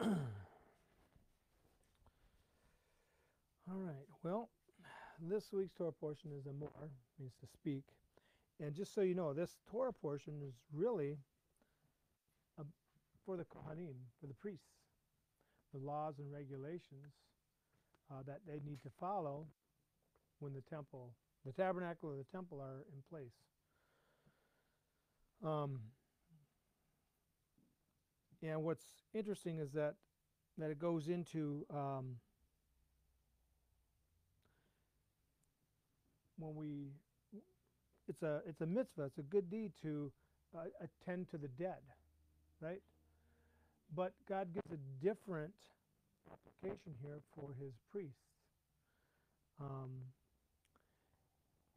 All right. Well, this week's Torah portion is a Emor, means to speak. And just so you know, this Torah portion is really a, for the Kohanim, for the priests, the laws and regulations uh, that they need to follow when the temple, the tabernacle or the temple are in place. Um, and what's interesting is that that it goes into um, when we it's a it's a mitzvah it's a good deed to uh, attend to the dead right? But god gives a different application here for his priests. Um,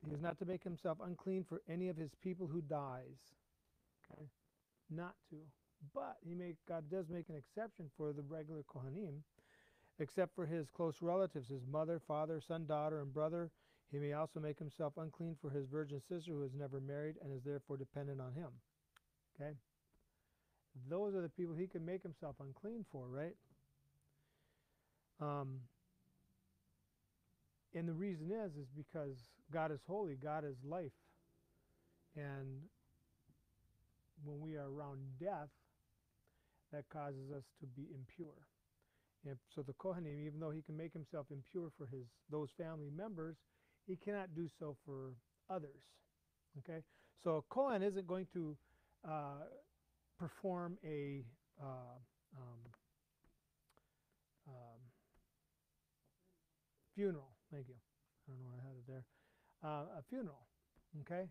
he is not to make himself unclean for any of his people who dies okay? Not to but he make god does make an exception for the regular kohanim except for his close relatives, his mother, father, son, daughter, and brother. He may also make himself unclean for his virgin sister who is never married and is therefore dependent on him. Okay? Those are the people he can make himself unclean for, right? Um, and the reason is, is because God is holy, God is life. And when we are around death, that causes us to be impure. And so the Kohanim, even though he can make himself impure for his those family members, he cannot do so for others. Okay, so a Kohen isn't going to uh, perform a uh, um, um, funeral. Thank you. I don't know why I had it there. Uh, a funeral. Okay,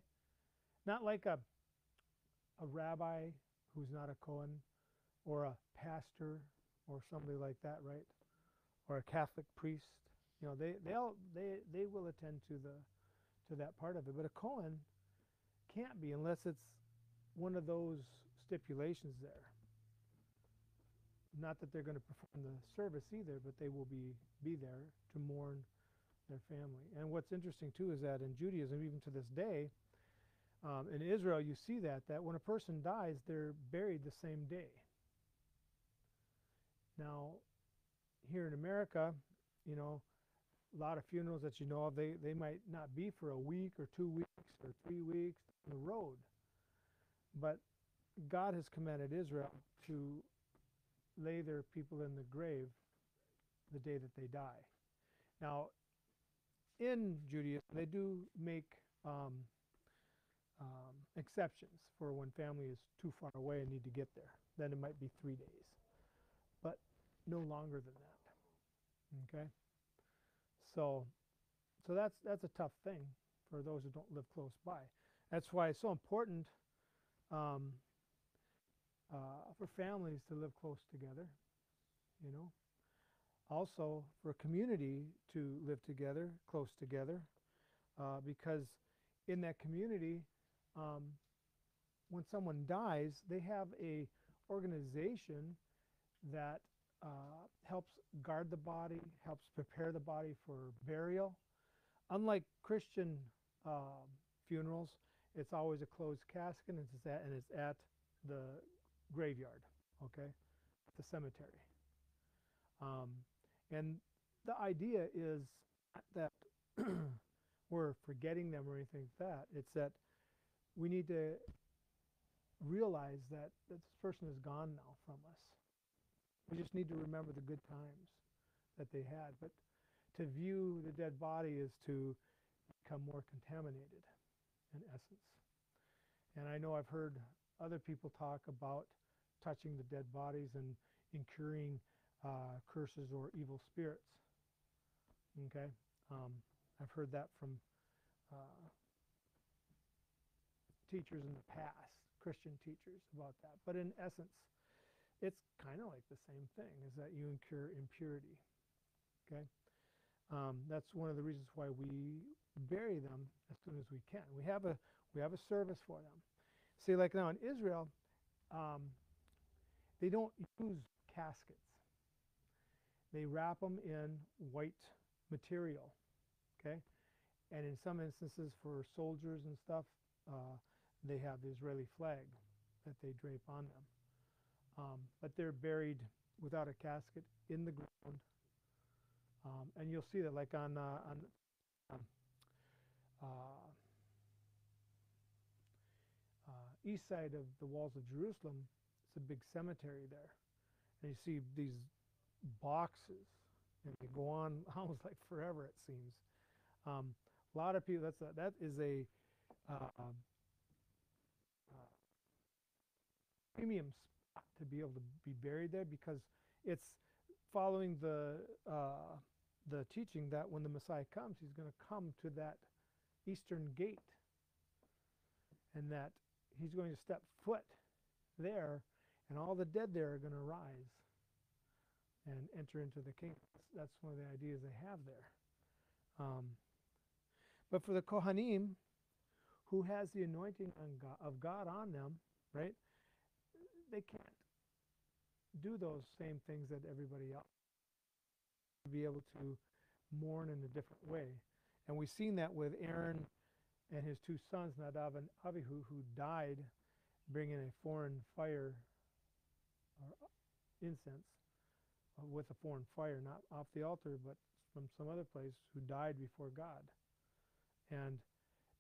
not like a a rabbi who's not a Kohen or a pastor or somebody like that, right? Or a Catholic priest. You know, they they'll they they will attend to the to that part of it. But a Kohen can't be unless it's one of those stipulations there. Not that they're going to perform the service either, but they will be be there to mourn their family. And what's interesting too is that in Judaism, even to this day, um, in Israel, you see that that when a person dies, they're buried the same day. Now, here in America, you know, a lot of funerals that you know of, they, they might not be for a week or two weeks or three weeks on the road. But God has commanded Israel to lay their people in the grave the day that they die. Now, in Judaism, they do make um, um, exceptions for when family is too far away and need to get there. Then it might be three days no longer than that. Okay? So so that's that's a tough thing for those who don't live close by. That's why it's so important um, uh, for families to live close together. You know, also for a community to live together, close together, uh, because in that community, um, when someone dies, they have a organization that uh, helps guard the body, helps prepare the body for burial. Unlike Christian uh, funerals, it's always a closed casket and it's at, and it's at the graveyard, okay, the cemetery. Um, and the idea is that we're forgetting them or anything like that. It's that we need to realize that, that this person is gone now from us. We just need to remember the good times that they had. But to view the dead body is to become more contaminated, in essence. And I know I've heard other people talk about touching the dead bodies and incurring uh, curses or evil spirits. Okay? Um, I've heard that from uh, teachers in the past, Christian teachers about that. But in essence, it's kind of like the same thing, is that you incur impurity. Okay? Um, that's one of the reasons why we bury them as soon as we can. We have a, we have a service for them. See, like now in Israel, um, they don't use caskets. They wrap them in white material, okay? And in some instances for soldiers and stuff, uh, they have the Israeli flag that they drape on them. Um, but they're buried without a casket in the ground. Um, and you'll see that like on uh, on um, uh, uh, east side of the walls of Jerusalem, it's a big cemetery there, and you see these boxes, and they go on almost like forever it seems. Um, a lot of people. That's a, that is a uh, uh, premium to be able to be buried there because it's following the uh, the teaching that when the Messiah comes, he's going to come to that eastern gate, and that he's going to step foot there, and all the dead there are going to rise and enter into the kingdom. That's one of the ideas they have there. Um, but for the Kohanim, who has the anointing God, of God on them, right? They can't do those same things that everybody else be able to mourn in a different way. And we've seen that with Aaron and his two sons, Nadav and Abihu, who died bringing a foreign fire or incense uh, with a foreign fire, not off the altar, but from some other place, who died before God. And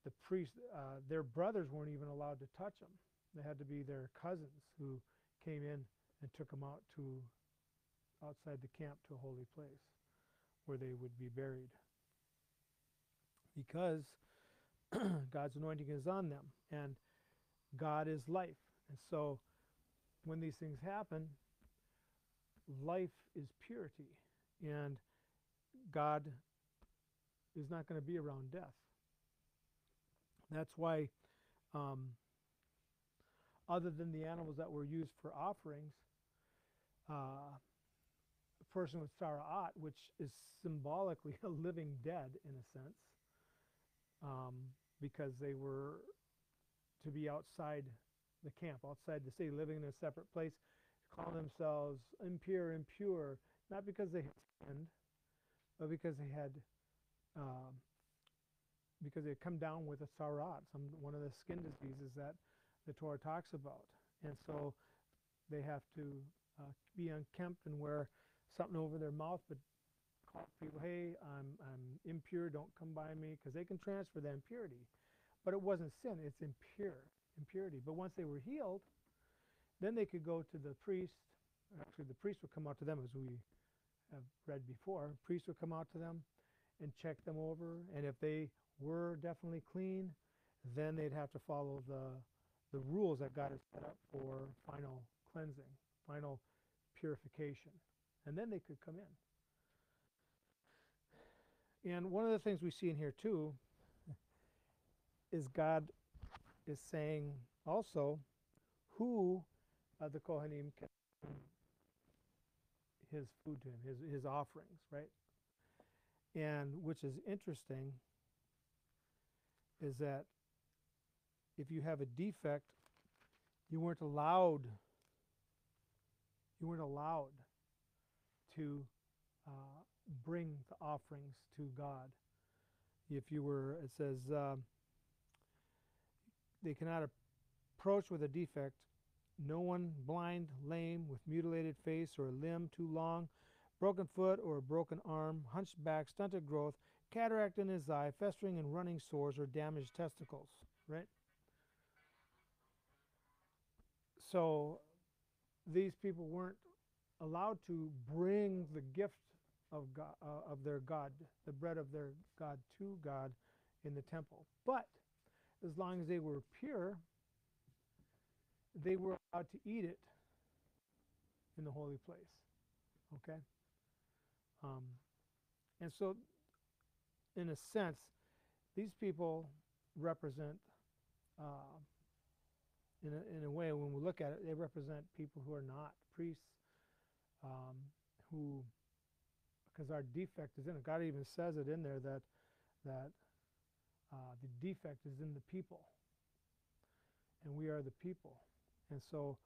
the priests, uh, their brothers weren't even allowed to touch them. They had to be their cousins who came in and took them out to outside the camp to a holy place where they would be buried. Because God's anointing is on them and God is life. And so when these things happen, life is purity and God is not going to be around death. That's why, um, other than the animals that were used for offerings, uh, a person with tzara'at, which is symbolically a living dead in a sense, um, because they were to be outside the camp, outside the city, living in a separate place, call themselves impure, impure, not because they had sinned, but because they had um, because they come down with a tzara'at, some one of the skin diseases that the Torah talks about, and so they have to uh, be unkempt and wear something over their mouth, but call people, hey, I'm I'm impure, don't come by me, because they can transfer the impurity, but it wasn't sin; it's impure impurity. But once they were healed, then they could go to the priest. Actually, the priest would come out to them, as we have read before. Priest would come out to them and check them over, and if they were definitely clean, then they'd have to follow the the rules that God has set up for final cleansing, final purification, and then they could come in. And one of the things we see in here too is God is saying also who uh, the Kohanim can his food to him, his his offerings, right? And which is interesting is that if you have a defect, you weren't allowed, you weren't allowed to uh, bring the offerings to God. If you were, it says, uh, they cannot approach with a defect. No one blind, lame, with mutilated face or a limb too long, broken foot or a broken arm, hunchback, stunted growth, cataract in his eye, festering and running sores, or damaged testicles, right? So these people weren't allowed to bring the gift of God, uh, of their God, the bread of their God to God in the temple. But as long as they were pure, they were allowed to eat it in the holy place. Okay? Um, and so in a sense, these people represent, uh, in, a, in a way, when we look at it, they represent people who are not priests, um, who, because our defect is in it. God even says it in there that that uh, the defect is in the people, and we are the people, and so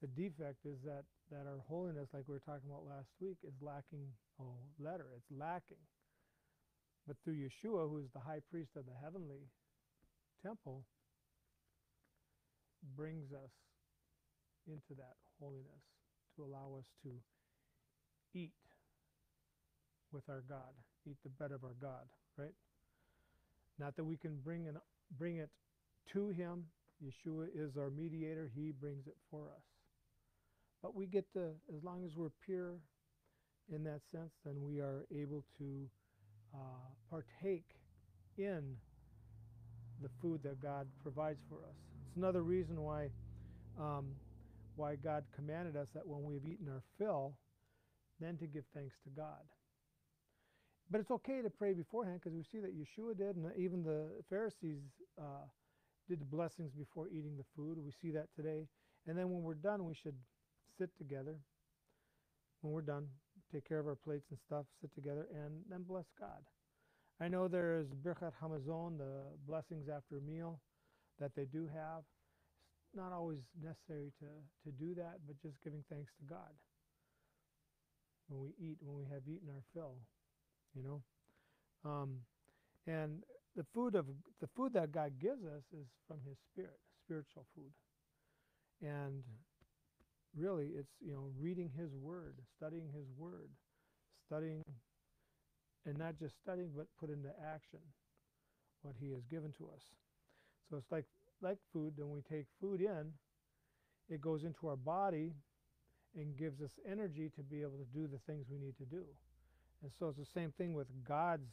the defect is that that our holiness, like we were talking about last week, is lacking. Oh, letter, it's lacking. But through Yeshua, who is the high priest of the heavenly temple, brings us into that holiness to allow us to eat with our God, eat the bread of our God, right? Not that we can bring an, bring it to Him. Yeshua is our mediator; He brings it for us. But we get to, as long as we're pure in that sense, then we are able to uh, partake in the food that God provides for us. It's another reason why um, why God commanded us that when we've eaten our fill, then to give thanks to God. But it's okay to pray beforehand because we see that Yeshua did, and even the Pharisees uh, did the blessings before eating the food. We see that today. And then when we're done, we should sit together. When we're done, take care of our plates and stuff, sit together, and then bless God. I know there is Birchat Hamazon, the blessings after a meal that they do have. It's not always necessary to, to do that, but just giving thanks to God when we eat, when we have eaten our fill, you know. Um, and the food of the food that God gives us is from His Spirit, spiritual food. And really, it's you know reading His Word, studying His Word, studying and not just studying, but put into action what He has given to us. So it's like like food. When we take food in, it goes into our body and gives us energy to be able to do the things we need to do. And so it's the same thing with God's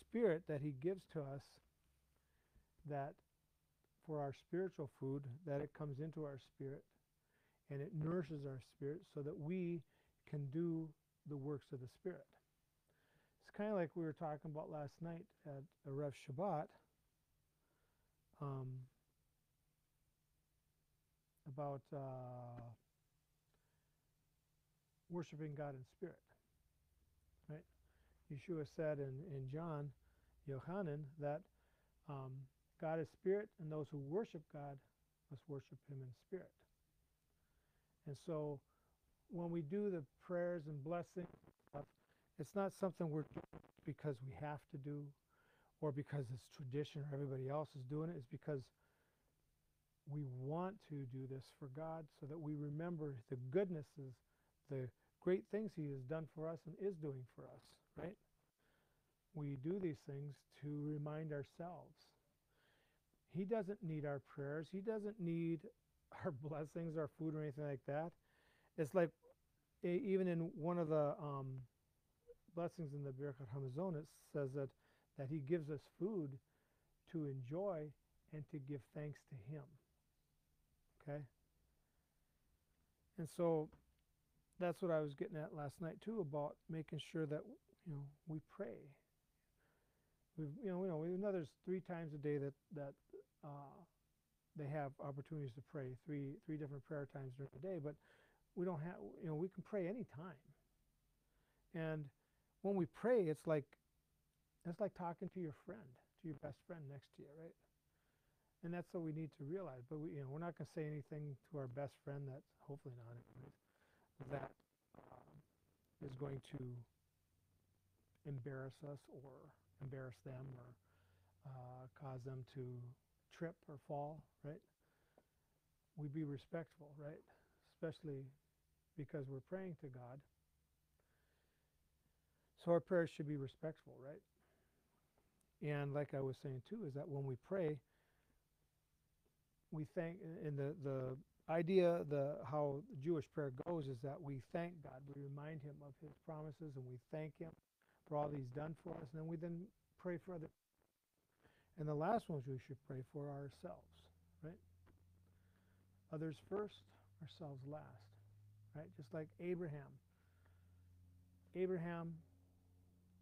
Spirit that He gives to us. That for our spiritual food, that it comes into our spirit and it nourishes our spirit so that we can do the works of the Spirit It's kind of like we were talking about last night at Erev Shabbat. Um, about uh, worshiping God in spirit. Right? Yeshua said in, in John, Yohanan, that um, God is spirit, and those who worship God must worship him in spirit. And so when we do the prayers and blessings it's not something we're doing because we have to do or because it's tradition or everybody else is doing it. It's because we want to do this for God so that we remember the goodnesses, the great things He has done for us and is doing for us, right? We do these things to remind ourselves. He doesn't need our prayers. He doesn't need our blessings, our food, or anything like that. It's like even in one of the um, blessings in the Birkat Hamazon, it says that, that he gives us food to enjoy and to give thanks to him. Okay? And so that's what I was getting at last night too about making sure that you know we pray. We've you know, you know we know there's three times a day that that uh, they have opportunities to pray, three three different prayer times during the day, but we don't have you know we can pray any time. And when we pray, it's like it's like talking to your friend, to your best friend next to you, right? And that's what we need to realize. But we, you know, we're not going to say anything to our best friend that's hopefully not that um, is going to embarrass us or embarrass them or uh, cause them to trip or fall, right? We be respectful, right? Especially because we're praying to God so our prayers should be respectful, right? And like I was saying too, is that when we pray, we thank, and the, the idea, the how Jewish prayer goes is that we thank God, we remind Him of His promises, and we thank Him for all He's done for us, and then we then pray for other. And the last ones we should pray for ourselves, right? Others first, ourselves last, right? Just like Abraham. Abraham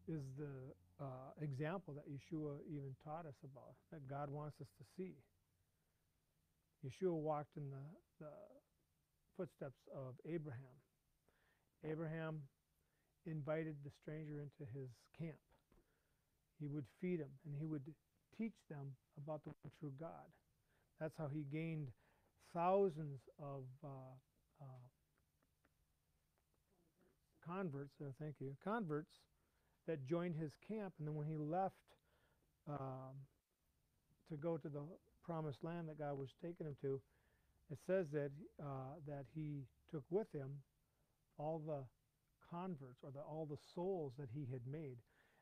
is the uh, example that Yeshua even taught us about, that God wants us to see. Yeshua walked in the, the footsteps of Abraham. Abraham invited the stranger into his camp. He would feed him and he would teach them about the true God. That's how he gained thousands of uh, uh, converts. Uh, thank you, converts that joined his camp. And then when he left um, to go to the promised land that God was taking him to, it says that uh, that he took with him all the converts or the, all the souls that he had made.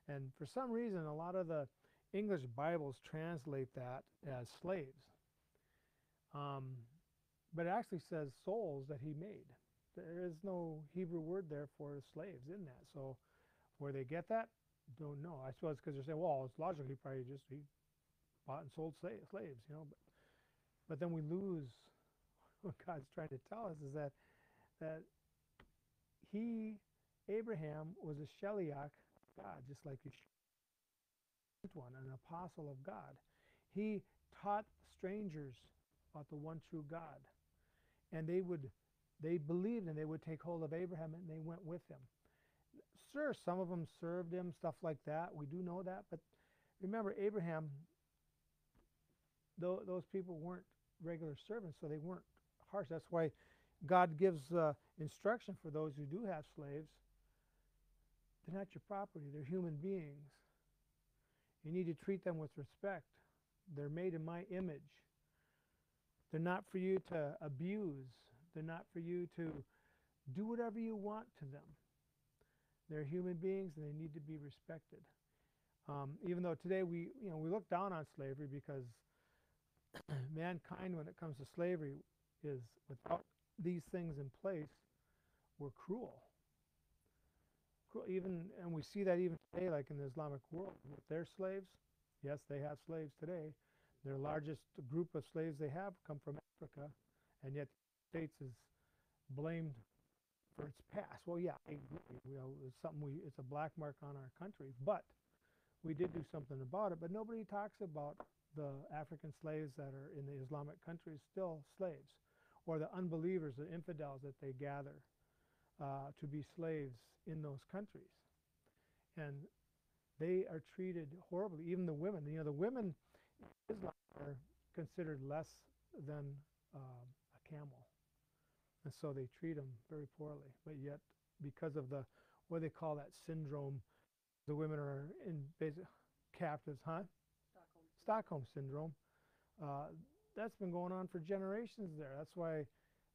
And for some reason, a lot of the English Bibles translate that as slaves. Um, but it actually says souls that he made. There is no Hebrew word there for slaves in that. So where they get that, don't know. I suppose because they're saying, well, it's logical. He probably just he bought and sold slaves, you know. But, but then we lose what God's trying to tell us is that that he, Abraham, was a sheliach God, just like Yeshua, one, an apostle of God. He taught strangers about the one true God, and they would, they believed and they would take hold of Abraham and they went with him. Sure, some of them served him, stuff like that. We do know that, but remember, Abraham, though those people weren't regular servants, so they weren't harsh. That's why God gives uh, instruction for those who do have slaves. They're not your property, they're human beings. You need to treat them with respect. They're made in my image. They're not for you to abuse, they're not for you to do whatever you want to them. They're human beings and they need to be respected. Um, even though today we, you know, we look down on slavery because mankind, when it comes to slavery, is without these things in place, we're cruel. cruel. Even and we see that even today, like in the Islamic world, with their slaves. Yes, they have slaves today. Their largest group of slaves they have come from Africa, and yet the States is blamed for its past. Well, yeah, I agree. You know, it's something we it's a black mark on our country, but we did do something about it. But nobody talks about the African slaves that are in the Islamic countries still slaves or the unbelievers, the infidels that they gather uh, to be slaves in those countries. And they are treated horribly, even the women. You know, the women in Islam are considered less than uh, a camel. And so they treat them very poorly. But yet, because of the, what they call that syndrome, the women are in basic captives, huh? Stockholm. Stockholm syndrome. Uh, that's been going on for generations there. That's why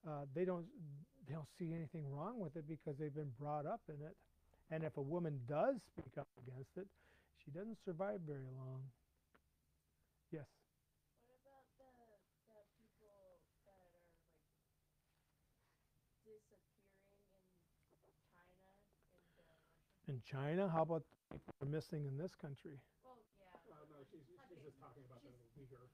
uh, they don't they don't see anything wrong with it because they've been brought up in it. And if a woman does speak up against it, she doesn't survive very long. Yes. What about the the people that are like disappearing in China and uh, Russia? In China, how about the people who are missing in this country? Well, yeah. Uh, no, she's, she's just talking about the Uyghur.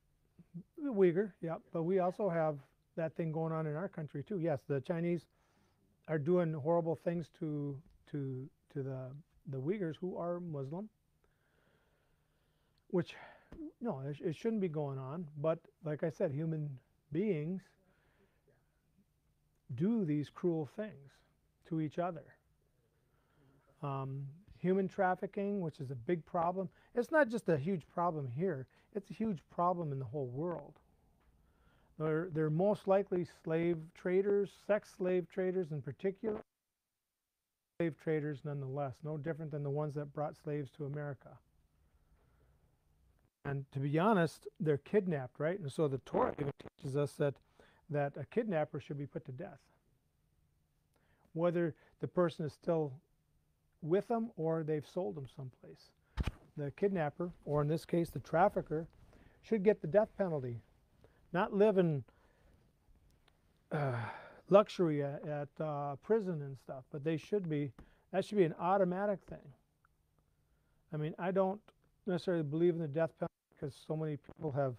The Uyghur, yeah, but we also have that thing going on in our country too. Yes, the Chinese are doing horrible things to to to the the Uyghurs who are Muslim, which no, it, it shouldn't be going on. But like I said, human beings do these cruel things to each other. Um, human trafficking, which is a big problem. It's not just a huge problem here, it's a huge problem in the whole world. They're, they're most likely slave traders, sex slave traders in particular, slave traders nonetheless, no different than the ones that brought slaves to America. And to be honest, they're kidnapped, right? And so the Torah even teaches us that, that a kidnapper should be put to death. Whether the person is still with them or they've sold them someplace. The kidnapper, or in this case the trafficker, should get the death penalty, not live in uh, luxury at, at uh, prison and stuff, but they should be, that should be an automatic thing. I mean, I don't necessarily believe in the death penalty because so many people have,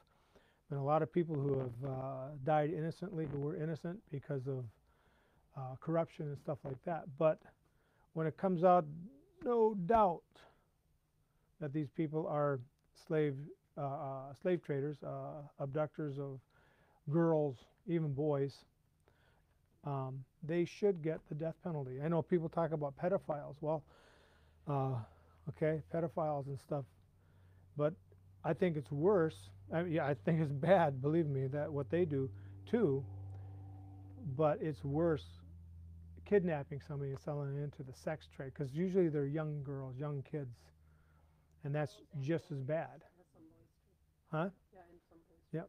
been a lot of people who have uh, died innocently who were innocent because of uh, corruption and stuff like that. But when it comes out, no doubt that these people are slave uh, uh, slave traders, uh, abductors of girls, even boys. Um, they should get the death penalty. I know people talk about pedophiles. Well, uh, okay, pedophiles and stuff, but I think it's worse. I mean, yeah, I think it's bad. Believe me, that what they do too. But it's worse kidnapping somebody and selling it into the sex trade because usually they're young girls, young kids, and that's just as bad. Huh? Yeah, Yep.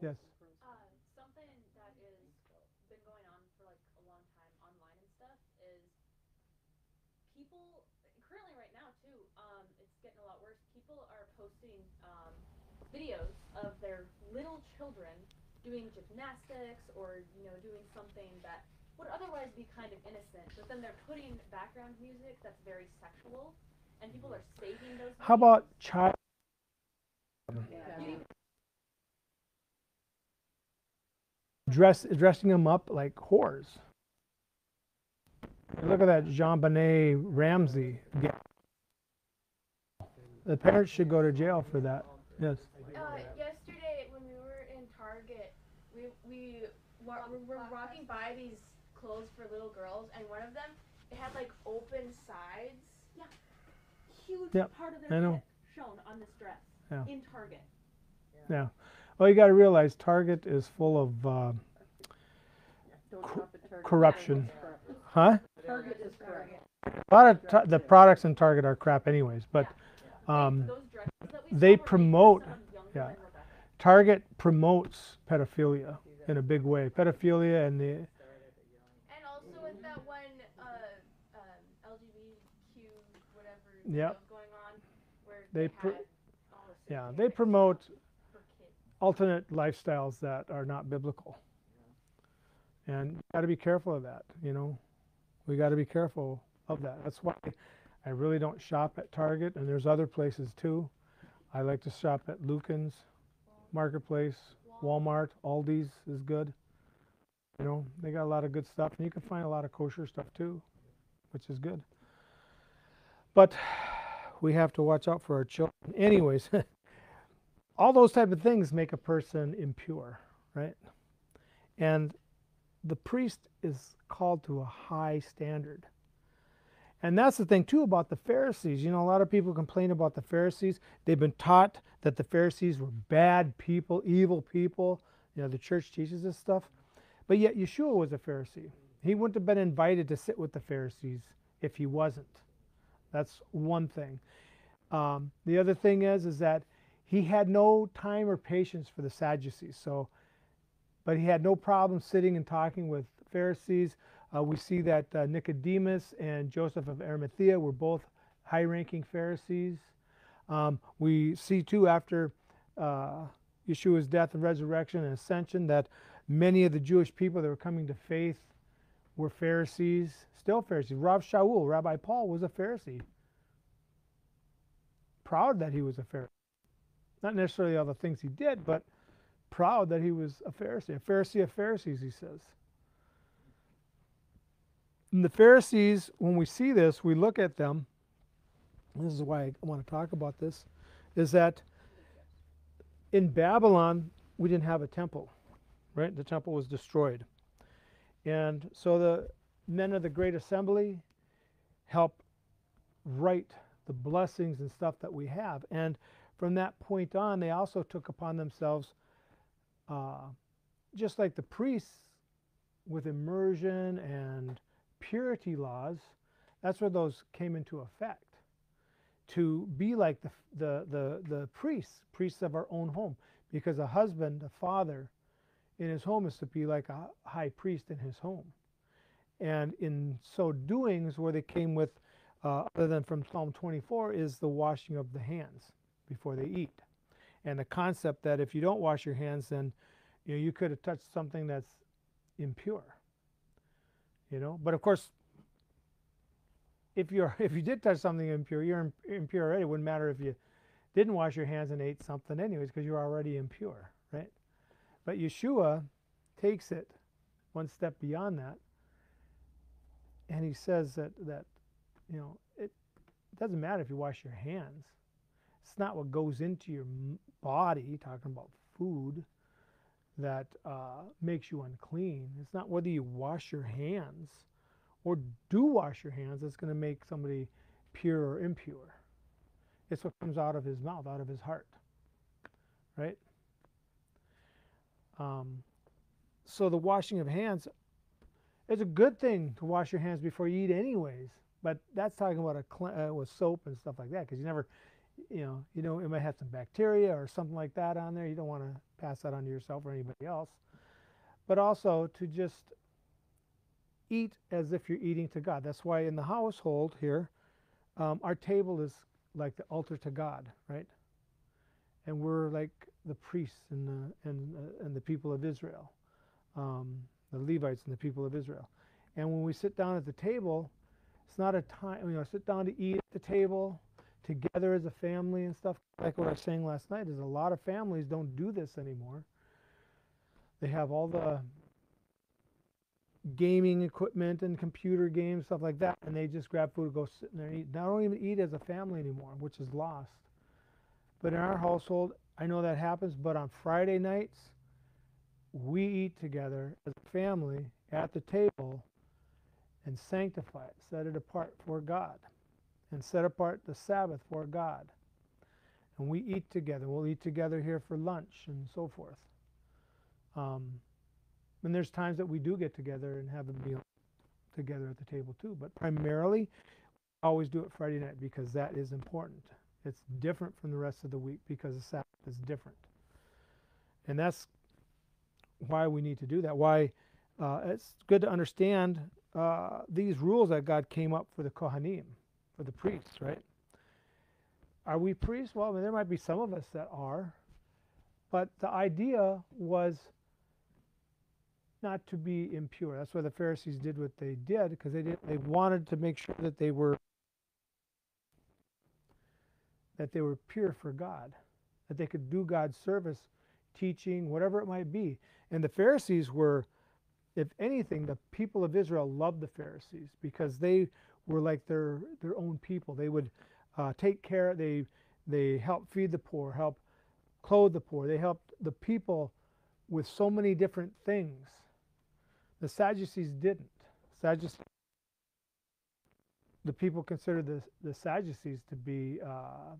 Yes. Uh, something that is been going on for like a long time online and stuff is people currently right now too. Um, it's getting a lot worse. People are posting um, videos of their little children doing gymnastics or you know doing something that would otherwise be kind of innocent, but then they're putting background music that's very sexual, and people are saving those. How about videos. child? Dress dressing them up like whores. Look at that JonBenét Ramsey. The parents should go to jail for that. Yes. Uh, yesterday when we were in Target, we we we were walking by these clothes for little girls, and one of them it had like open sides. Yeah, huge Yep, part of I their know. shown on this dress Yeah. in Target. Yeah. Well, you got to realize Target is full of, uh, Don't Cor- Target. corruption. Target huh? Target is crap. A lot of ta- the products in Target are crap, anyways. But They- um, those dresses that we they saw were made for promote- yeah. Target promotes pedophilia in a big way. Pedophilia and the And also with that one uh, um, LGBTQ Yep. going on, where They they, pr- yeah they promote alternate lifestyles that are not biblical. And you got to be careful of that, you know. We got to be careful of that. That's why I really don't shop at Target and there's other places too. I like to shop at Lucan's Marketplace, Walmart, Aldi's is good. You know, they got a lot of good stuff and you can find a lot of kosher stuff too, which is good. But we have to watch out for our children. Anyways, all those type of things make a person impure, right? And the priest is called to a high standard. And that's the thing too about the Pharisees. You know, a lot of people complain about the Pharisees. They've been taught that the Pharisees were bad people, evil people. You know, the church teaches this stuff. But yet Yeshua was a Pharisee. He wouldn't have been invited to sit with the Pharisees if he wasn't. That's one thing. Um, the other thing is, is that he had no time or patience for the Sadducees. So, but he had no problem sitting and talking with Pharisees. Uh, we see that uh, Nicodemus and Joseph of Arimathea were both high-ranking Pharisees. Um, we see too after uh, Yeshua's death and resurrection and ascension that many of the Jewish people that were coming to faith were Pharisees, still Pharisees. Rav Shaul, Rabbi Paul, was a Pharisee. Proud that he was a Pharisee. Not necessarily all the things he did, but proud that he was a Pharisee. A Pharisee of Pharisees, he says. And the Pharisees, when we see this, we look at them. This is why I want to talk about this, is that in Babylon, we didn't have a temple, right? The temple was destroyed. And so the men of the Great Assembly help write the blessings and stuff that we have. And from that point on, they also took upon themselves, uh, just like the priests with immersion and purity laws, that's where those came into effect. To be like the, the, the, the priests, priests of our own home, because a husband, a father in his home is to be like a high priest in his home. And in so doing is where they came with, uh, other than from Psalm 24, is the washing of the hands before they eat. And the concept that if you don't wash your hands, then you know you could have touched something that's impure. You know, but of course, if you're if you did touch something impure, you're impure already. It wouldn't matter if you didn't wash your hands and ate something anyways, because you're already impure? But Yeshua takes it one step beyond that, and he says that that you know it doesn't matter if you wash your hands. It's not what goes into your body. Talking about food that uh, makes you unclean. It's not whether you wash your hands or do wash your hands that's going to make somebody pure or impure. It's what comes out of his mouth, out of his heart. Right? Um, so the washing of hands is a good thing to wash your hands before you eat, anyways. But that's talking about a uh, with soap and stuff like that, because you never, you know, you know, it might have some bacteria or something like that on there. You don't want to pass that on to yourself or anybody else. But also to just eat as if you're eating to God. That's why in the household here, um, our table is like the altar to God, right? And we're like the priests and the and uh, and the people of Israel, um, the Levites and the people of Israel. And when we sit down at the table, it's not a time you know sit down to eat at the table together as a family and stuff. Like what I was saying last night is a lot of families don't do this anymore. They have all the gaming equipment and computer games, stuff like that, and they just grab food and go sit in there and eat. They don't even eat as a family anymore, which is lost. But in our household, I know that happens, but on Friday nights, we eat together as a family at the table and sanctify it, set it apart for God, and set apart the Sabbath for God. And we eat together. We'll eat together here for lunch and so forth. Um, and there's times that we do get together and have a meal together at the table too. But primarily, always do it Friday night because that is important. It's different from the rest of the week because the Sabbath is different. And that's why we need to do that. Why uh, it's good to understand uh, these rules that God came up for the Kohanim, for the priests, right? Are we priests? Well, I mean, there might be some of us that are. But the idea was not to be impure. That's why the Pharisees did what they did because they did they wanted to make sure that they were that they were pure for God, that they could do God's service, teaching, whatever it might be. And the Pharisees were if anything the people of Israel loved the Pharisees because they were like their their own people. They would uh, take care they they helped feed the poor, help clothe the poor. They helped the people with so many different things the Sadducees didn't. Sadducees, the people considered the, the Sadducees to be uh,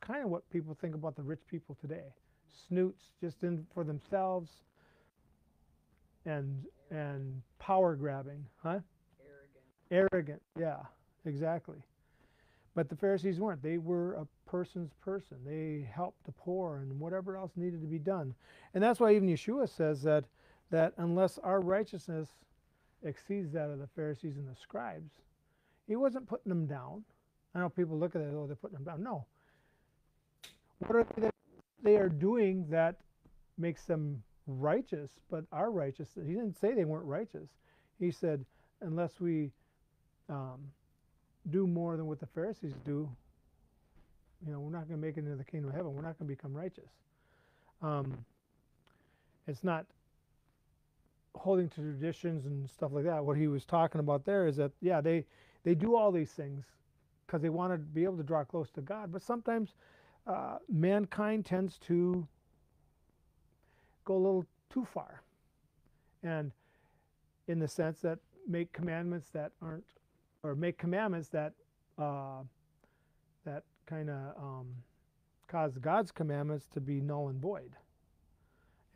kind of what people think about the rich people today. Snoots just in for themselves and and power grabbing, huh? Arrogant. Arrogant, yeah, exactly. But the Pharisees weren't. They were a person's person. They helped the poor and whatever else needed to be done. And that's why even Yeshua says that that unless our righteousness exceeds that of the Pharisees and the scribes, he wasn't putting them down. I know people look at it, oh, they're putting them down. No. What are they that they are doing that makes them righteous, but are righteous? He didn't say they weren't righteous. He said, unless we um, do more than what the Pharisees do, you know, we're not going to make it into the kingdom of heaven. We're not going to become righteous. Um, it's not holding to traditions and stuff like that. What he was talking about there is that yeah, they they do all these things because they want to be able to draw close to God, but sometimes uh, mankind tends to go a little too far, and in the sense that make commandments that aren't, or make commandments that uh, that kind of um, cause God's commandments to be null and void.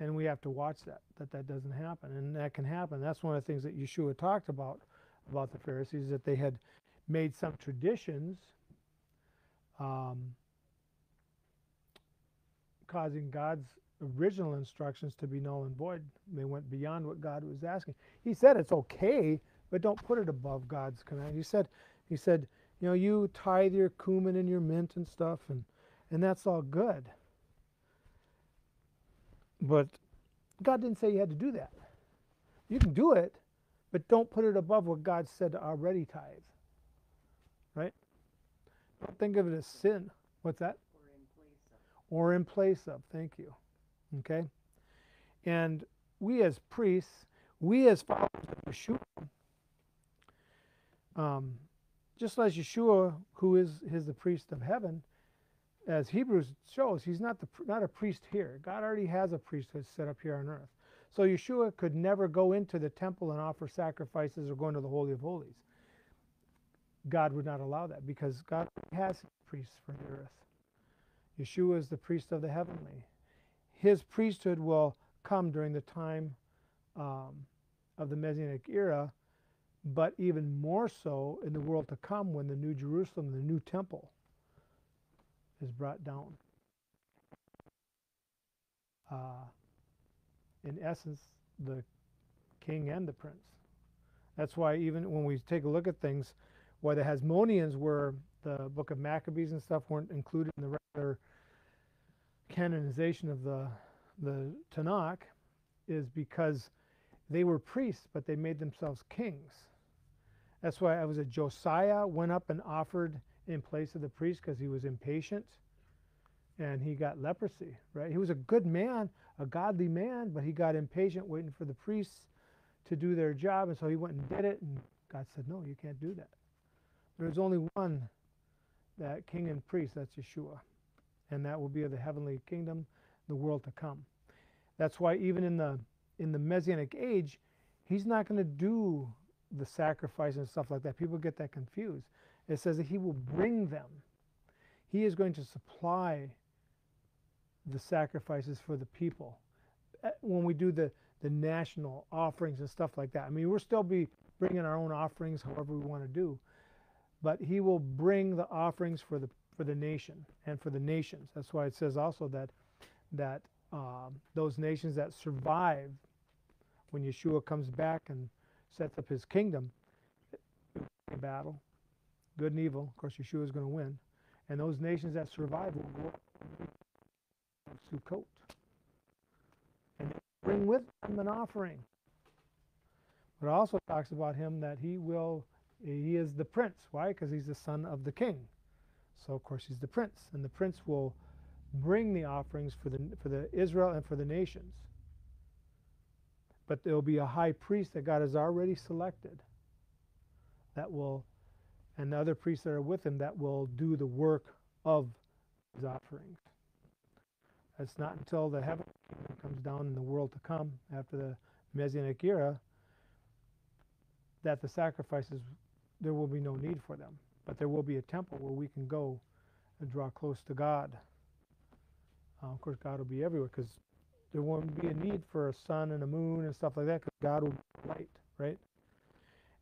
And we have to watch that that that doesn't happen. And that can happen. That's one of the things that yeshua talked about about the pharisees that they had made some traditions um, causing god's original instructions to be null and void they went beyond what god was asking he said it's okay but don't put it above god's command he said he said you know you tithe your cumin and your mint and stuff and and that's all good but God didn't say you had to do that. You can do it, but don't put it above what God said to already tithe. Right? Don't think of it as sin. What's that? Or in place of. Thank you. Okay? And we as priests, we as followers of Yeshua, um, just as Yeshua, who is, is the priest of heaven, as Hebrews shows, he's not the not a priest here. God already has a priesthood set up here on earth. So Yeshua could never go into the temple and offer sacrifices or go into the Holy of Holies. God would not allow that because God has priests for the earth. Yeshua is the priest of the heavenly. His priesthood will come during the time um, of the Messianic era, but even more so in the world to come when the New Jerusalem, the new temple, is brought down. Uh, in essence, the king and the prince. That's why even when we take a look at things, why the Hasmoneans were the book of Maccabees and stuff weren't included in the regular canonization of the the Tanakh is because they were priests, but they made themselves kings. That's why I was a Josiah went up and offered in place of the priest because he was impatient and he got leprosy, right? He was a good man, a godly man, but he got impatient waiting for the priests to do their job, and so he went and did it, and God said, No, you can't do that. There's only one that king and priest, that's Yeshua. And that will be of the heavenly kingdom, the world to come. That's why even in the in the messianic age, he's not going to do the sacrifice and stuff like that. People get that confused. It says that he will bring them. He is going to supply the sacrifices for the people. Uh, When we do the, the national offerings and stuff like that, I mean, we'll still be bringing our own offerings however we want to do, but he will bring the offerings for the for the nation and for the nations. That's why it says also that that um, those nations that survive when Yeshua comes back and sets up his kingdom, battle, good and evil. Of course, Yeshua is going to win, and those nations that survive will go to Sukkot and bring with them an offering. But it also talks about him that he will, he is the prince. Why? Because he's the son of the king. So of course he's the prince, and the prince will bring the offerings for the for the Israel and for the nations. But there will be a high priest that God has already selected that will, and the other priests that are with him that will do the work of his offerings. It's not until the heaven comes down in the world to come after the Messianic era that the sacrifices there will be no need for them. But there will be a temple where we can go and draw close to God. Uh, of course, God will be everywhere because there won't be a need for a sun and a moon and stuff like that because God will be light, right?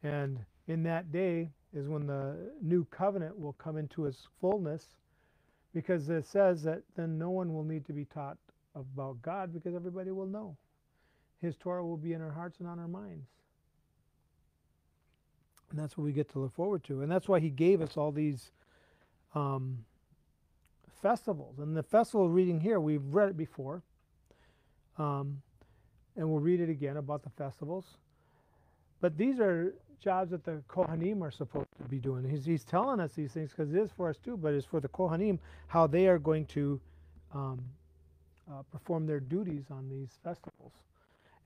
And in that day is when the new covenant will come into its fullness because it says that then no one will need to be taught about God because everybody will know. His Torah will be in our hearts and on our minds. And that's what we get to look forward to. And that's why he gave us all these um, festivals. And the festival reading here, we've read it before. Um, and we'll read it again about the festivals. But these are jobs that the Kohanim are supposed to be doing. He's, he's telling us these things because it is for us too, but it's for the Kohanim how they are going to um, uh, perform their duties on these festivals.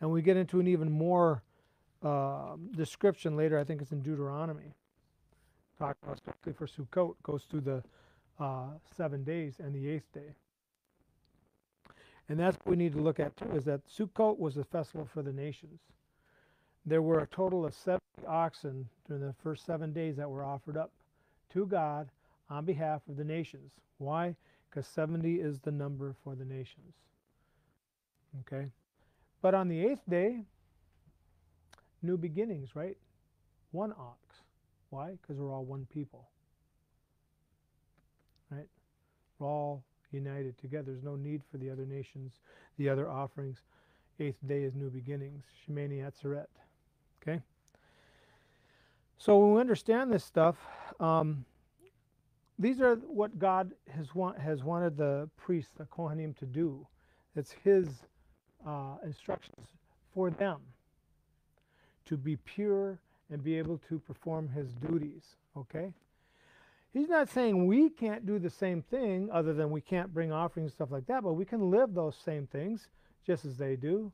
And we get into an even more uh, description later. I think it's in Deuteronomy. Talk about for Sukkot goes through the uh, seven days and the eighth day. And that's what we need to look at too. Is that Sukkot was a festival for the nations. There were a total of 70 oxen during the first seven days that were offered up to God on behalf of the nations. Why? Because 70 is the number for the nations. Okay? But on the eighth day, new beginnings, right? One ox. Why? Because we're all one people. Right? We're all united together. There's no need for the other nations, the other offerings. Eighth day is new beginnings. Shemini Atzeret. Okay? So when we understand this stuff, um, these are what God has want, has wanted the priests, the Kohanim, to do. It's His uh, instructions for them to be pure and be able to perform His duties. Okay. He's not saying we can't do the same thing, other than we can't bring offerings and stuff like that, but we can live those same things just as they do.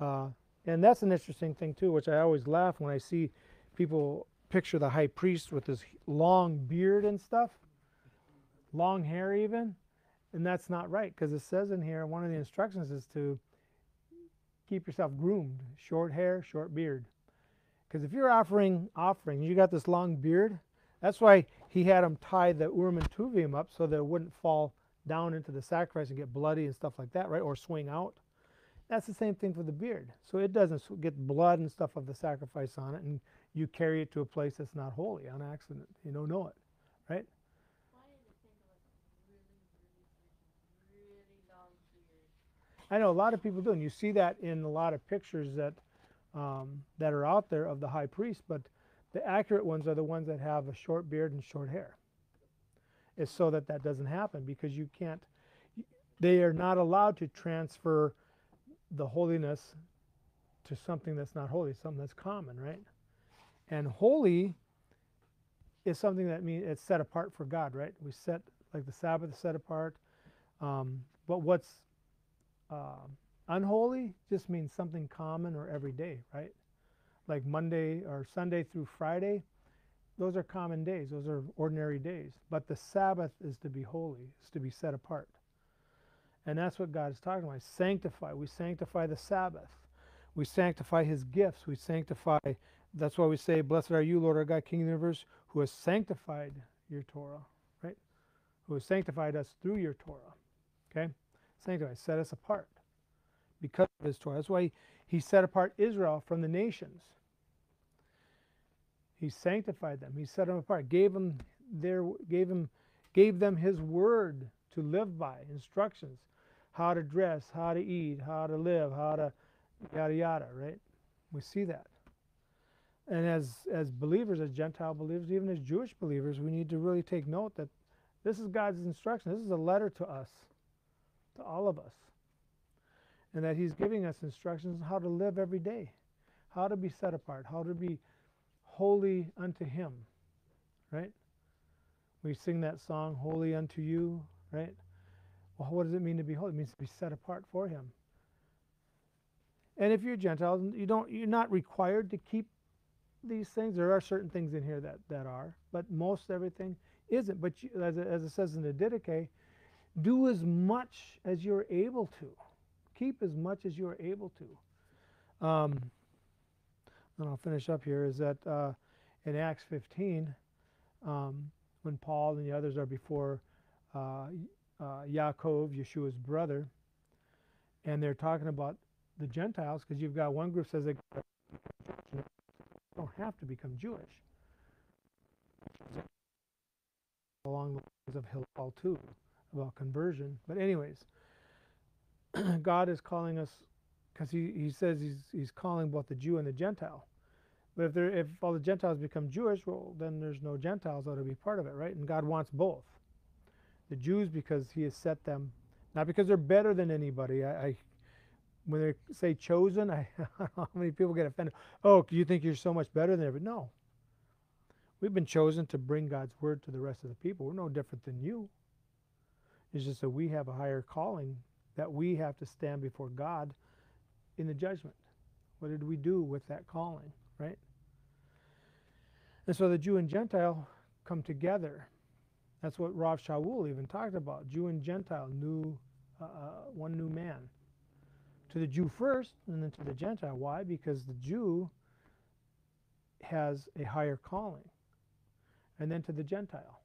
Uh, and that's an interesting thing too, which I always laugh when I see people picture the high priest with his long beard and stuff, long hair even, and that's not right because it says in here one of the instructions is to keep yourself groomed, short hair, short beard. Because if you're offering offerings, you got this long beard. That's why he had them tie the Urim and Thummim up so that it wouldn't fall down into the sacrifice and get bloody and stuff like that, right? Or swing out. That's the same thing for the beard. So it doesn't get blood and stuff of the sacrifice on it, and you carry it to a place that's not holy on accident. You don't know it, right? I know a lot of people do, and you see that in a lot of pictures that um, that are out there of the high priest. But the accurate ones are the ones that have a short beard and short hair. It's so that that doesn't happen because you can't they are not allowed to transfer the holiness to something that's not holy something that's common right and holy is something that means it's set apart for god right we set like the sabbath is set apart um, but what's um unholy just means something common or everyday right? Like monday or sunday through friday those are common days. Those are ordinary days. But the sabbath is to be holy is to be set apart. And that's what god is talking about. Sanctify. We sanctify the sabbath. We sanctify his gifts. We sanctify that's why we say blessed are you lord our god king of the universe who has sanctified your torah right? Who has sanctified us through your torah okay? Sanctify. Set us apart because of his torah that's why he, set apart israel from the nations he sanctified them. He set them apart. Gave them their gave them gave them his word to live by, instructions, how to dress, how to eat, how to live, how to yada yada, right? We see that. And as as believers, as Gentile believers, even as Jewish believers, we need to really take note that this is God's instruction. This is a letter to us, to all of us. And that he's giving us instructions on how to live every day, how to be set apart, how to be holy unto him right? We sing that song holy unto you right? Well what does it mean to be holy? It means to be set apart for him. And if you're gentile you don't you're not required to keep these things. There are certain things in here that that are but most everything isn't. But you, as, it, as it says in the didache do as much as you're able to keep as much as you're able to um, and I'll finish up here, is that uh, in Acts 15, um, when Paul and the others are before uh, uh, Yaakov, Yeshua's brother, and they're talking about the Gentiles, because you've got one group says they don't have to become Jewish. Along the lines of Hillel too, about conversion. But anyways, God is calling us because he, he says he's, he's calling both the Jew and the Gentile. But if, there, if all the Gentiles become Jewish, well, then there's no Gentiles that will be part of it, right? And God wants both. The Jews, because he has set them, not because they're better than anybody. I, I when they say chosen, I, I don't know how many people get offended. Oh, you think you're so much better than everybody? No. We've been chosen to bring God's word to the rest of the people. We're no different than you. It's just that we have a higher calling that we have to stand before God in the judgment. What did we do with that calling, right? And so the Jew and Gentile come together. That's what Rav Shaul even talked about. Jew and Gentile, new, uh, one new man. To the Jew first, and then to the Gentile. Why? Because the Jew has a higher calling. And then to the Gentile.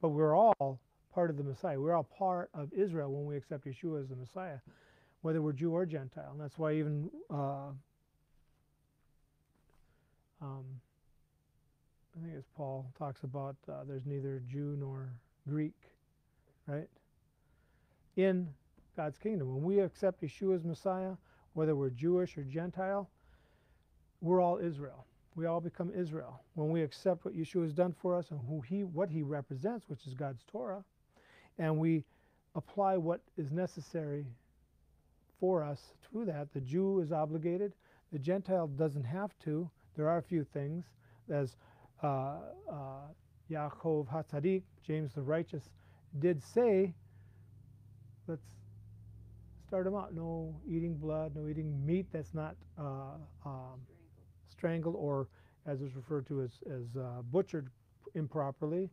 But we're all part of the Messiah. We're all part of Israel when we accept Yeshua as the Messiah whether we're Jew or Gentile. And that's why even uh, um, I think as Paul talks about, uh, there's neither Jew nor Greek, right? In God's kingdom, when we accept Yeshua as Messiah, whether we're Jewish or Gentile, we're all Israel. We all become Israel when we accept what Yeshua has done for us and who he, what he represents, which is God's Torah, and we apply what is necessary for us through that. The Jew is obligated. The Gentile doesn't have to. There are a few things, as uh, uh, Yaakov HaTzadik, James the Righteous, did say, let's start them out. No eating blood, no eating meat that's not uh, um, strangled or, as is referred to as, as uh, butchered improperly.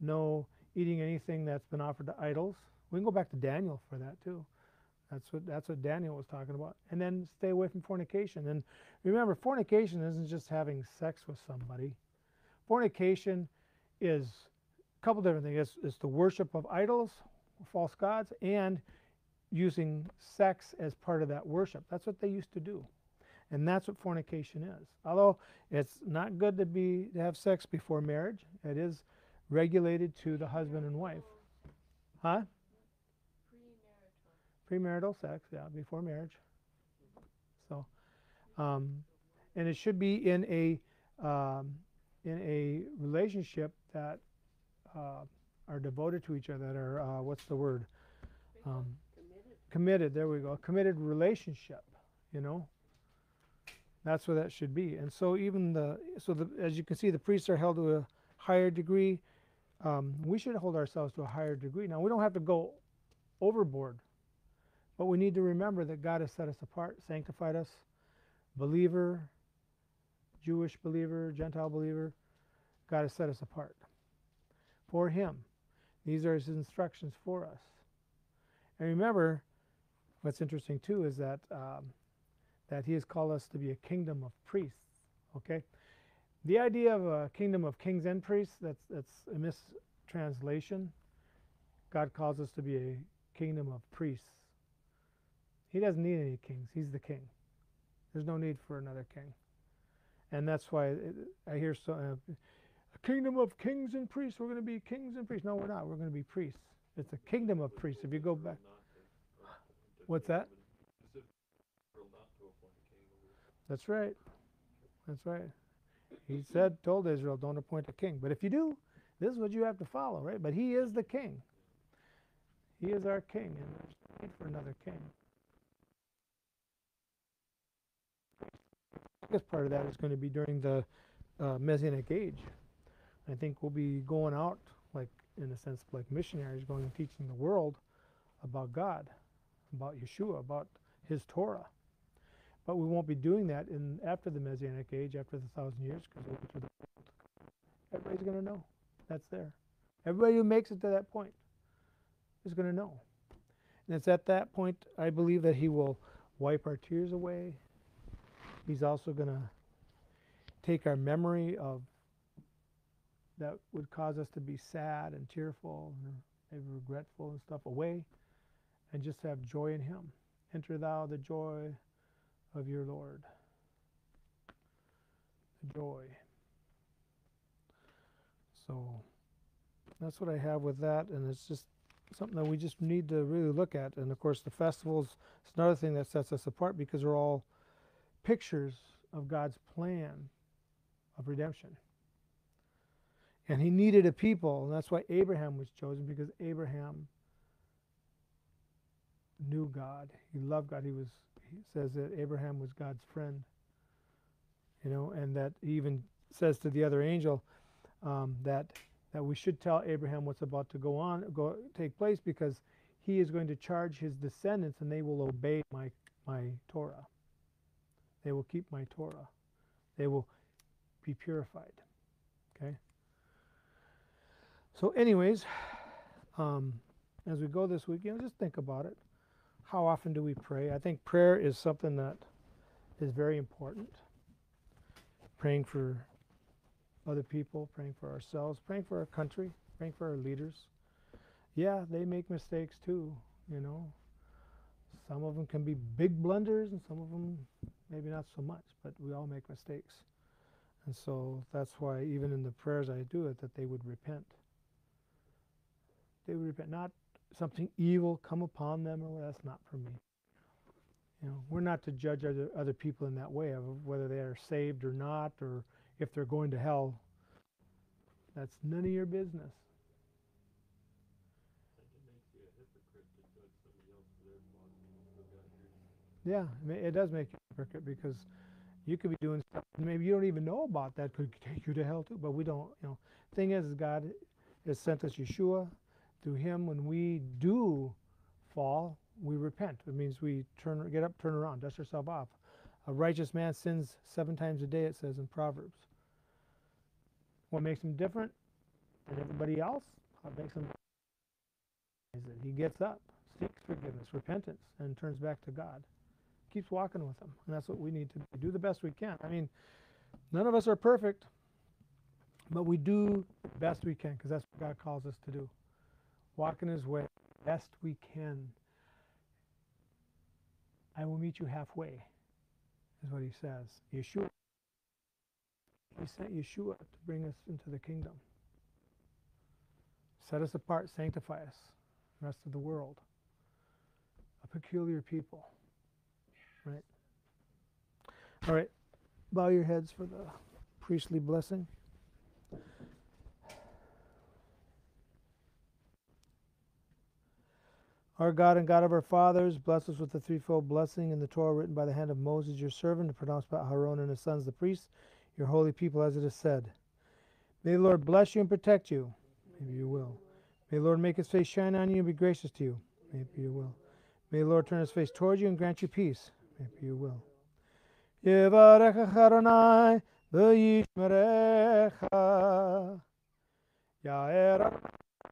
No eating anything that's been offered to idols. We can go back to Daniel for that too. That's what that's what Daniel was talking about. And then stay away from fornication. And remember, fornication isn't just having sex with somebody. Fornication is a couple different things. It's, it's the worship of idols, false gods, and using sex as part of that worship. That's what they used to do. And that's what fornication is. Although it's not good to be to have sex before marriage, it is regulated to the husband and wife. Huh? premarital sex, yeah, before marriage. So, um, and it should be in a um, in a relationship that uh, are devoted to each other, that are uh, what's the word? Um, Committed. committed. There we go. Committed relationship. You know. That's what that should be. And so even the so the as you can see, the priests are held to a higher degree. Um, we should hold ourselves to a higher degree. Now we don't have to go overboard, but we need to remember that God has set us apart, sanctified us, believer, Jewish believer, Gentile believer. God has set us apart for Him. These are His instructions for us. And remember, what's interesting too is that um, that He has called us to be a kingdom of priests. Okay, the idea of a kingdom of kings and priests that's that's a mistranslation. God calls us to be a kingdom of priests. He doesn't need any kings. He's the king. There's no need for another king. And that's why it, I hear so uh, a kingdom of kings and priests. We're going to be kings and priests. No, we're not. We're going to be priests. It's a kingdom of priests. If you go back, what's that? That's right. That's right. He said, told Israel, don't appoint a king. But if you do, this is what you have to follow, right? But he is the king. He is our king, and there's no need for another king. The biggest part of that is going to be during the uh, Messianic age. I think we'll be going out, like in a sense, like missionaries, going and teaching the world about God, about Yeshua, about His Torah. But we won't be doing that in after the Messianic age, after the thousand years, because everybody's going to know that's there. Everybody who makes it to that point is going to know. And it's at that point, I believe, that He will wipe our tears away. He's also going to take our memory of that would cause us to be sad and tearful and maybe regretful and stuff away and just have joy in Him. Enter thou the joy of your Lord. Joy. So that's what I have with that, and it's just something that we just need to really look at. And of course, the festivals is another thing that sets us apart because they're all pictures of God's plan of redemption. And he needed a people, and that's why Abraham was chosen because Abraham knew God. He loved God. He was he says that Abraham was God's friend. You know, and that he even says to the other angel um, that that we should tell Abraham what's about to go on go take place because he is going to charge his descendants and they will obey my my Torah. They will keep my Torah. They will be purified. Okay. So, anyways, um, as we go this weekend, just think about it. How often do we pray? I think prayer is something that is very important. Praying for other people, praying for ourselves, praying for our country, praying for our leaders. Yeah, they make mistakes too, you know. Some of them can be big blunders and some of them maybe not so much, but we all make mistakes. And so that's why even in the prayers I do it that they would repent. They would repent, not something evil come upon them or that's not for me. You know, we're not to judge other other people in that way of whether they are saved or not or if they're going to hell. That's none of your business. Yeah, it does make you hypocrite because you could be doing stuff maybe you don't even know about that could take you to hell too. But we don't, you know. Thing is God has sent us Yeshua. Through Him, when we do fall, we repent. It means we turn, get up, turn around, dust ourselves off. A righteous man sins seven times a day. It says in Proverbs. What makes him different than everybody else? What makes him is that he gets up, seeks forgiveness, repentance, and turns back to God keeps walking with him and that's what we need to do. do the best we can i mean none of us are perfect but we do the best we can because that's what god calls us to do walk in his way best we can i will meet you halfway is what he says yeshua he sent yeshua to bring us into the kingdom set us apart sanctify us rest of the world a peculiar people Right. All right. Bow your heads for the priestly blessing. Our God and God of our fathers, bless us with the threefold blessing in the Torah written by the hand of Moses, your servant, pronounced by Aaron and his sons, the priests, your holy people, as it is said. May the Lord bless you and protect you. Maybe you will. May the Lord make his face shine on you and be gracious to you. Maybe you will. May the Lord turn his face toward you and grant you peace. Maybe you will.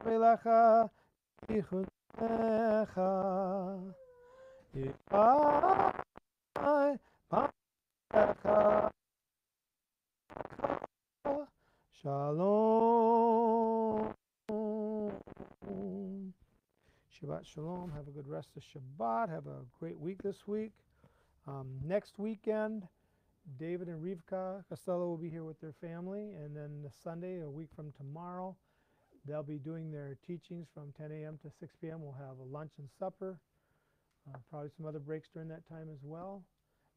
Melecha Yifai ba'echa. Shalom. Shabbat Shalom. Have a good rest of Shabbat. Have a great week this week. Um, next weekend, David and Rivka Costello will be here with their family, and then the Sunday, a week from tomorrow, they'll be doing their teachings from 10 a.m. to 6 p.m. We'll have a lunch and supper, uh, probably some other breaks during that time as well.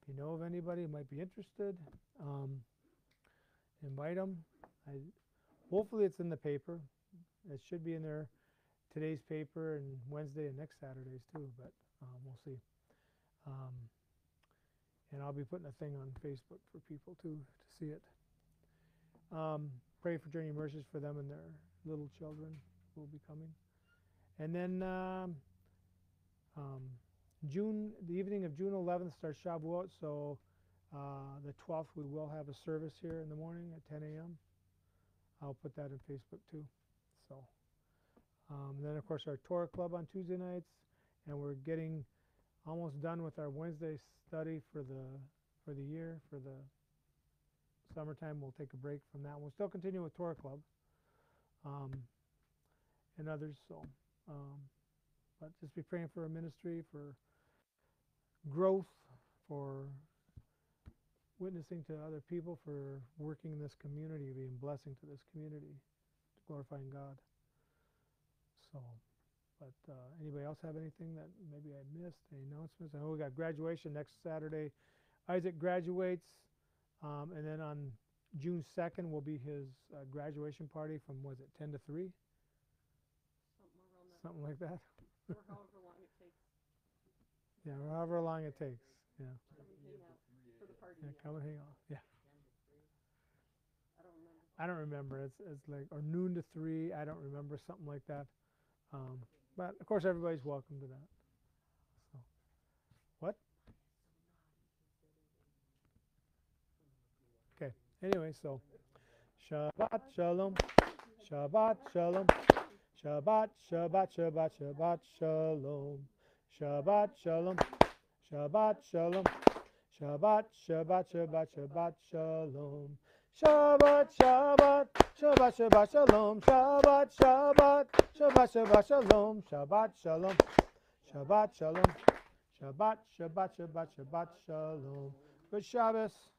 If you know of anybody who might be interested, um, invite them. I, hopefully, it's in the paper. It should be in there today's paper and Wednesday and next Saturdays too, but um, we'll see. Um, and I'll be putting a thing on Facebook for people too to see it. Um, pray for Journey Mercies for them and their little children will be coming. And then um, um, June, the evening of June 11th starts Shavuot, so uh, the 12th we will have a service here in the morning at 10 a.m. I'll put that in Facebook too. So, um, then of course our Torah Club on Tuesday nights, and we're getting almost done with our Wednesday study for the for the year for the summertime. We'll take a break from that. We'll still continue with Torah Club um, and others. So, um, but just be praying for our ministry for growth, for witnessing to other people, for working in this community, being blessing to this community, glorifying God. So. But uh, anybody else have anything that maybe I missed? Any announcements? I know we got graduation next Saturday. Isaac graduates, um, and then on June 2nd will be his uh, graduation party from was it 10 to 3? Something like that. Or however long it takes Yeah, or however long it takes. Yeah, to hang out for the party. yeah, come and hang out. Yeah, I don't remember. I don't remember. It's it's like or noon to three. I don't remember something like that. Um, but of course, everybody's welcome to that. So, what? Okay. Anyway, so Shabbat Shalom, Shabbat Shalom, Shabbat Shabbat Shabbat Shabbat Shalom, Shabbat Shalom, Shabbat Shalom, Shabbat Shabbat Shabbat Shabbat Shalom. Shabbat, Shabbat, Shabbat, Shabbat, Shalom, Shabbat, Shabbat, Shabbat, Shabbat, Shalom, Shabbat, Shalom, Shabbat, Shalom, Shabbat, Shabbat, Shabbat, Shabbat, Shalom. Good Shabbos.